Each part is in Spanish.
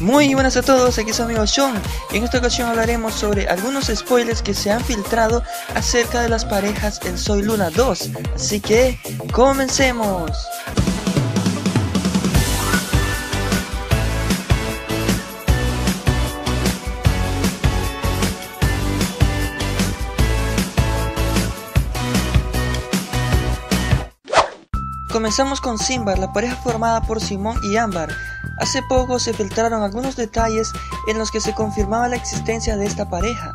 Muy buenas a todos, aquí su amigo Sean en esta ocasión hablaremos sobre algunos spoilers que se han filtrado acerca de las parejas en Soy Luna 2, así que comencemos. Comenzamos con Simbar, la pareja formada por Simón y Ámbar. Hace poco se filtraron algunos detalles en los que se confirmaba la existencia de esta pareja.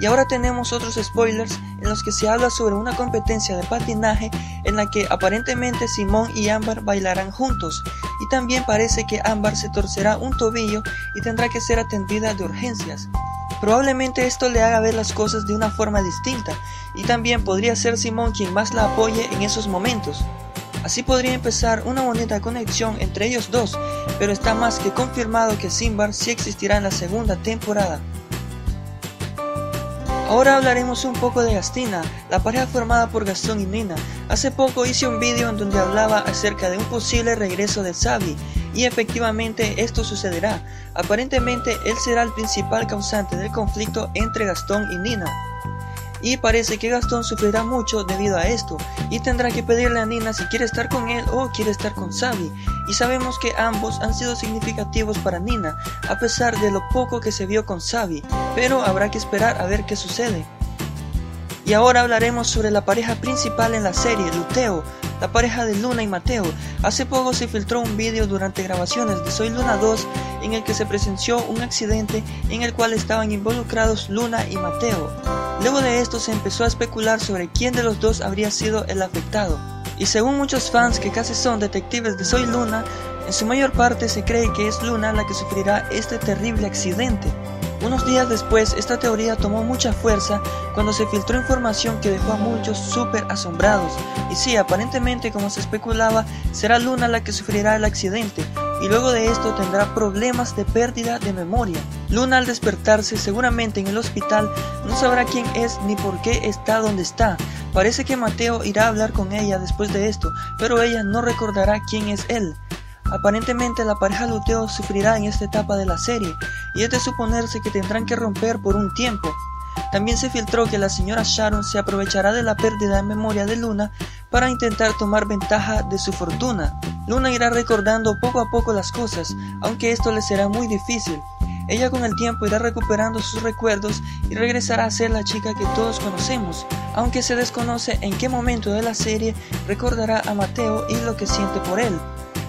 Y ahora tenemos otros spoilers en los que se habla sobre una competencia de patinaje en la que aparentemente Simón y Ámbar bailarán juntos. Y también parece que Ámbar se torcerá un tobillo y tendrá que ser atendida de urgencias. Probablemente esto le haga ver las cosas de una forma distinta y también podría ser Simón quien más la apoye en esos momentos. Así podría empezar una bonita conexión entre ellos dos, pero está más que confirmado que Simbar sí existirá en la segunda temporada. Ahora hablaremos un poco de Gastina, la pareja formada por Gastón y Nina. Hace poco hice un vídeo en donde hablaba acerca de un posible regreso de Xavi, y efectivamente esto sucederá. Aparentemente él será el principal causante del conflicto entre Gastón y Nina y parece que Gastón sufrirá mucho debido a esto y tendrá que pedirle a Nina si quiere estar con él o quiere estar con Xavi y sabemos que ambos han sido significativos para Nina a pesar de lo poco que se vio con Xavi pero habrá que esperar a ver qué sucede. Y ahora hablaremos sobre la pareja principal en la serie, Luteo, la pareja de Luna y Mateo. Hace poco se filtró un vídeo durante grabaciones de Soy Luna 2 en el que se presenció un accidente en el cual estaban involucrados Luna y Mateo. Luego de esto se empezó a especular sobre quién de los dos habría sido el afectado. Y según muchos fans que casi son detectives de Soy Luna, en su mayor parte se cree que es Luna la que sufrirá este terrible accidente. Unos días después, esta teoría tomó mucha fuerza cuando se filtró información que dejó a muchos súper asombrados. Y sí, aparentemente, como se especulaba, será Luna la que sufrirá el accidente, y luego de esto tendrá problemas de pérdida de memoria. Luna al despertarse seguramente en el hospital no sabrá quién es ni por qué está donde está. Parece que Mateo irá a hablar con ella después de esto, pero ella no recordará quién es él. Aparentemente la pareja Luteo sufrirá en esta etapa de la serie, y es de suponerse que tendrán que romper por un tiempo. También se filtró que la señora Sharon se aprovechará de la pérdida de memoria de Luna para intentar tomar ventaja de su fortuna. Luna irá recordando poco a poco las cosas, aunque esto le será muy difícil. Ella con el tiempo irá recuperando sus recuerdos y regresará a ser la chica que todos conocemos, aunque se desconoce en qué momento de la serie recordará a Mateo y lo que siente por él.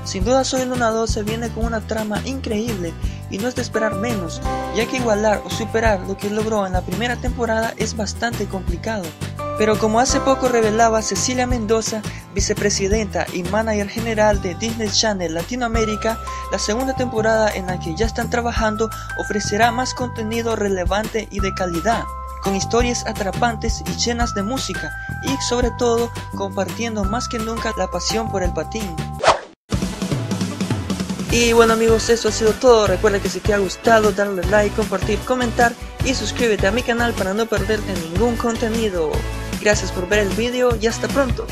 Sin duda Soy Luna 12 viene con una trama increíble y no es de esperar menos, ya que igualar o superar lo que logró en la primera temporada es bastante complicado. Pero como hace poco revelaba Cecilia Mendoza, vicepresidenta y manager general de Disney Channel Latinoamérica, la segunda temporada en la que ya están trabajando ofrecerá más contenido relevante y de calidad, con historias atrapantes y llenas de música, y sobre todo compartiendo más que nunca la pasión por el patín. Y bueno amigos, eso ha sido todo. Recuerda que si te ha gustado, darle like, compartir, comentar y suscríbete a mi canal para no perderte ningún contenido. Gracias por ver el vídeo y hasta pronto.